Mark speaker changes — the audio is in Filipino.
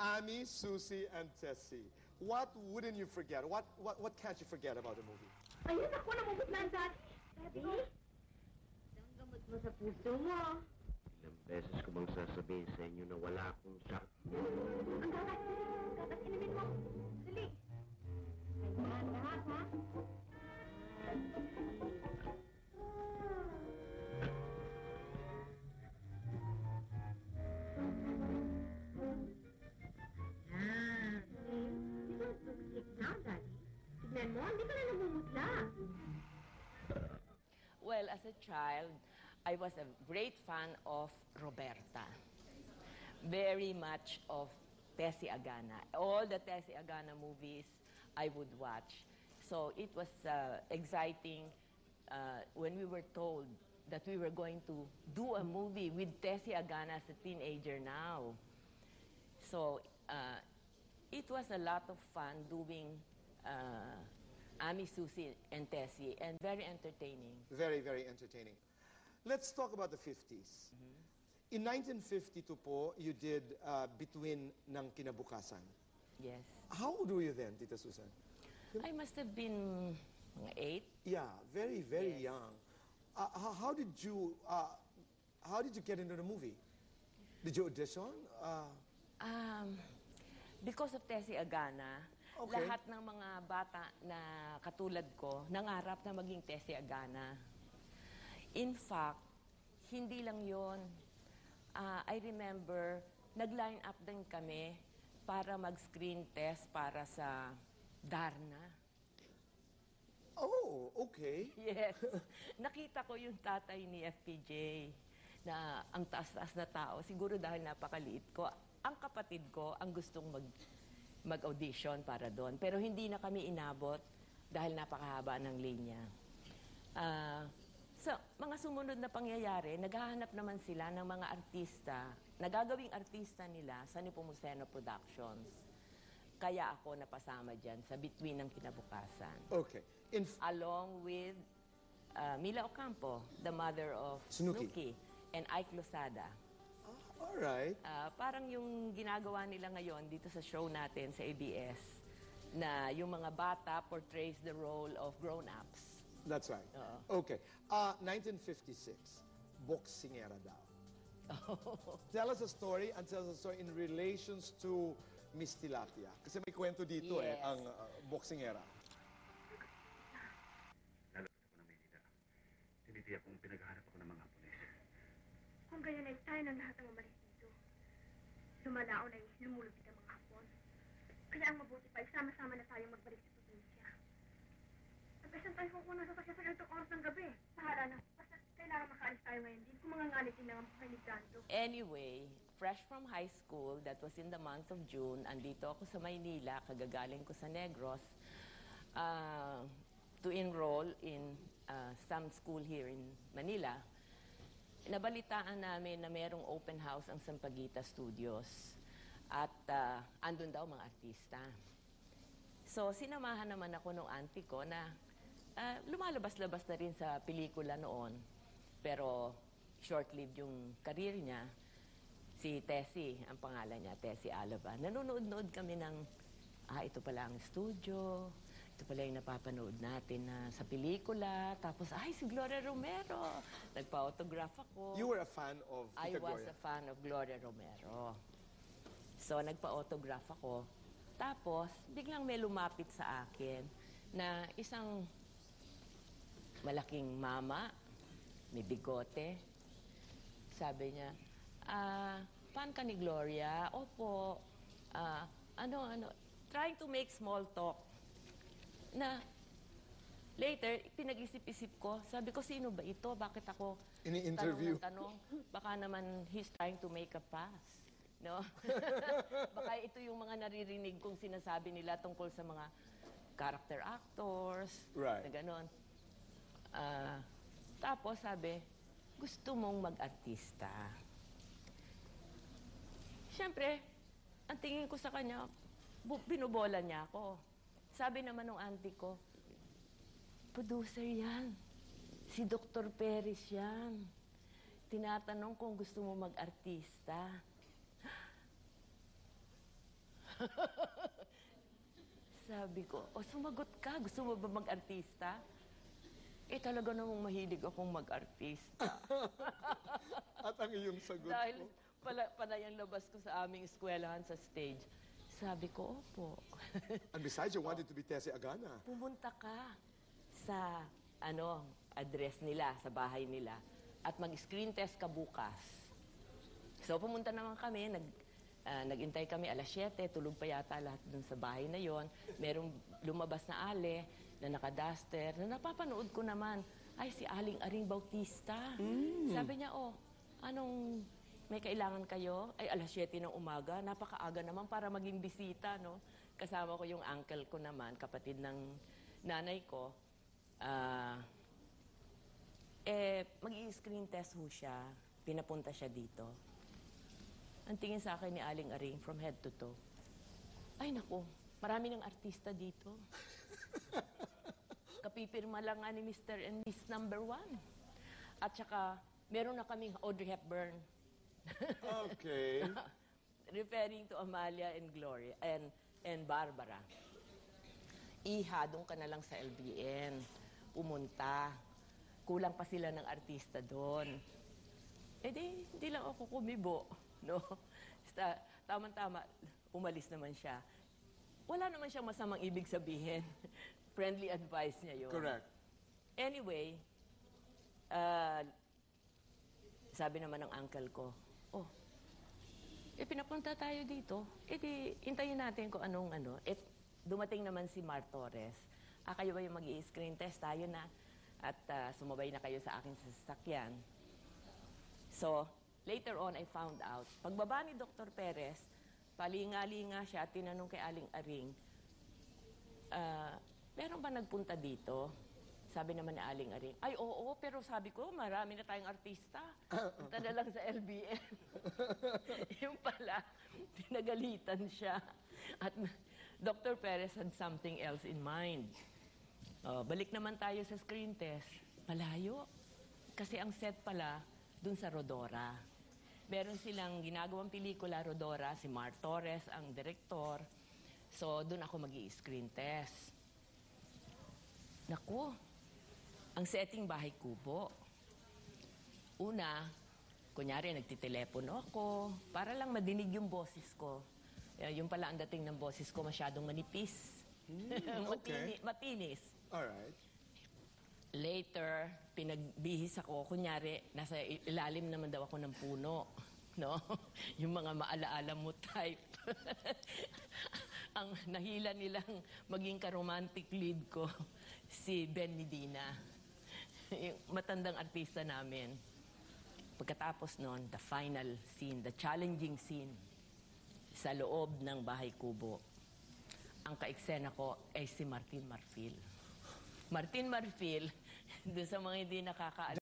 Speaker 1: Ami, Susie, and Tessie. What wouldn't you forget? What, what, what can't you forget about the movie?
Speaker 2: Ayun, ako namumot na ang dati. Dati? Ang gamot mo sa puso mo.
Speaker 3: Ilang beses ko bang sasabihin sa inyo na wala akong sakit.
Speaker 2: Ang gatas.
Speaker 4: Well, as a child, I was a great fan of Roberta. Very much of Tessie Agana. All the Tessie Agana movies I would watch. So it was uh, exciting uh, when we were told that we were going to do a movie with Tessie Agana as a teenager now. So uh, it was a lot of fun doing uh, Ami, Susie, and Tessie, and very entertaining.
Speaker 1: Very, very entertaining. Let's talk about the 50s. In 1952 po, you did uh, Between ng Kinabukasan.
Speaker 4: Yes.
Speaker 1: How old were you then, Tita Susan?
Speaker 4: I must have been mga eight.
Speaker 1: Yeah, very, very
Speaker 4: Yes.
Speaker 1: young. Uh, how, how did you uh, how did you get into the movie? Did you audition? Uh,
Speaker 4: Um, because of Tessie Agana,
Speaker 1: Okay.
Speaker 4: lahat ng mga bata na katulad ko, nangarap na maging Tessie Agana. In fact, hindi lang yon. Ah, I remember, nag-line up din kami para mag-screen test para sa Darna.
Speaker 1: oh, okay.
Speaker 4: Yes. Nakita ko yung tatay ni FPJ na ang taas-taas na tao. Siguro dahil napakaliit ko. Ang kapatid ko ang gustong mag, mag-audition para doon. Pero hindi na kami inabot dahil napakahaba ng linya. Ah, sa mga sumunod na pangyayari, naghahanap naman sila ng mga artista, nagagawing artista nila sa Nepomuceno Productions. Kaya ako napasama dyan sa Between ng Kinabukasan
Speaker 1: Okay. In f-
Speaker 4: along with uh, Mila Ocampo, the mother of
Speaker 1: Snooki.
Speaker 4: Snooki, and Ike Losada.
Speaker 1: All right.
Speaker 4: Uh, parang yung ginagawa nila ngayon dito sa show natin sa ABS, na yung mga bata portrays the role of grown-ups.
Speaker 1: That's right.
Speaker 4: Oo.
Speaker 1: Okay. Uh, 1956. Boxingera daw. Tell us a story and tell us a story in relations to Miss Tilapia. Kasi may kwento dito eh,
Speaker 4: Yes.
Speaker 1: ang uh, boxingera.
Speaker 3: Lalabas ako ng Maynila. Tinitiyak kong pinaghahanap ako ng mga pulis.
Speaker 2: Kung gayon ay tayo ng lahat ang umalis dito. Lumalaon ay lumulupit ang mga hapon. Kaya ang mabuti pa ay sama-sama na tayong magbalik sa probinsya. Nagkasan tayo kukunan sa kasyasan itong oras ng gabi. Pahala na. Basta kailangan makaalis tayo ngayon din kung mga nganit din ang buhay ni.
Speaker 4: Anyway, fresh from high school, that was in the month of June, andito ako sa Maynila, kagagaling ko sa Negros, uh, to enroll in uh, some school here in Manila. Nabalitaan namin na merong open house ang Sampaguita Studios at uh, andun daw mga artista. So, sinamahan naman ako nung auntie ko na ah, lumalabas-labas na rin sa pelikula noon. Pero short-lived yung career niya. Si Tessie, ang pangalan niya, Tessie Alaba. Nanonood-nood kami ng, ah, ito pala ang studio, ito pala yung napapanood natin na sa pelikula. Tapos, ay, si Gloria Romero. Nagpa-autograph ako.
Speaker 1: You were a fan of
Speaker 4: I
Speaker 1: Tita
Speaker 4: was
Speaker 1: Gloria.
Speaker 4: a fan of Gloria Romero. So, nagpa-autograph ako. Tapos, biglang may lumapit sa akin na isang malaking mama, may bigote. Sabi niya, ah, fan ka ni Gloria? Opo. Ah, ano, ano, trying to make small talk. Na, later, pinag-isip-isip ko, sabi ko, sino ba ito? Bakit ako
Speaker 1: Ini-interview.
Speaker 4: tanong ng tanong? Baka naman he's trying to make a pass. No? Baka ito yung mga naririnig kong sinasabi nila tungkol sa mga character actors.
Speaker 1: Right.
Speaker 4: Na ganon. Ah, tapos sabi, gusto mong mag-artista. Siyempre, ang tingin ko sa kanya, bu- binubola niya ako. Sabi naman ng auntie ko, producer yan. Si Dr. Perez yan. Tinatanong kung gusto mo mag-artista. Sabi ko, o sumagot ka, gusto mo ba mag-artista? Eh talaga namang mahilig akong mag-artista.
Speaker 1: At ang iyong sagot
Speaker 4: Dahil
Speaker 1: po?
Speaker 4: pala, panay ang labas ko sa aming eskwelahan sa stage. Sabi ko, opo.
Speaker 1: And besides, you wanted to be Tessie Agana.
Speaker 4: Pumunta ka sa ano, address nila, sa bahay nila, at mag-screen test ka bukas. So pumunta naman kami, nag, ah, nagintay kami alas 7, tulog pa yata lahat dun sa bahay na yon. Merong lumabas na ale na naka-duster, na napapanood ko naman, ay si Aling Aring Bautista. Sabi niya, oh, anong may kailangan kayo? Ay, alas 7 ng umaga, napakaaga naman para maging bisita, no? Kasama ko yung uncle ko naman, kapatid ng nanay ko. Ah, eh, mag-i-screen test ho siya. Pinapunta siya dito. Ang tingin sa akin ni Aling Aring from head to toe. Ay naku, marami ng artista dito. Kapipirma lang nga ni Mr. and Miss Number One. At saka, meron na kaming Audrey Hepburn.
Speaker 1: Okay.
Speaker 4: Referring to Amalia and Gloria and and Barbara. Iha, doon ka na lang sa LBN. Pumunta. Kulang pa sila ng artista doon. Eh di, hindi lang ako kumibo. No? Tama-tama, umalis naman siya. Wala naman siyang masamang ibig sabihin. Friendly advice niya yun.
Speaker 1: Correct.
Speaker 4: Anyway, ah, sabi naman ng uncle ko, oh, eh pinapunta tayo dito, eh di, hintayin natin kung anong ano. Eh, dumating naman si Mar Torres. Ah, kayo ba yung mag screen test? Tayo na. At ah, sumabay na kayo sa aking sasakyan. So, later on, I found out, pagbaba ni Dr. Perez, palinga-linga siya, tinanong kay Aling Aring, ah, meron ba nagpunta dito? Sabi naman ni Aling Aring, ay oo, pero sabi ko, marami na tayong artista. Punta na lang sa LBN. yung pala, pinagalitan siya. At Dr. Perez had something else in mind. Oh, balik naman tayo sa screen test. Malayo. Kasi ang set pala, dun sa Rodora. Meron silang ginagawang pelikula, Rodora, si Mar Torres ang direktor. So, dun ako mag screen test. Naku, ang setting bahay kubo. Una, kunyari nagtitelepono ako para lang madinig yung boses ko. Eh, yung pala ang dating ng boses ko masyadong manipis.
Speaker 1: okay.
Speaker 4: Matini- matinis.
Speaker 1: Alright.
Speaker 4: Later, pinagbihis ako. Kunyari, nasa ilalim naman daw ako ng puno. No? Yung mga maalaala mo type. Ang nahila nilang maging karomantic lead ko, si Ben Medina. Yung matandang artista namin. Pagkatapos noon, the final scene, the challenging scene sa loob ng bahay kubo. Ang ka-eksena ko ay si Martin Marfil. Martin Marfil, doon sa mga hindi nakakaalam,